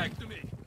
back to me.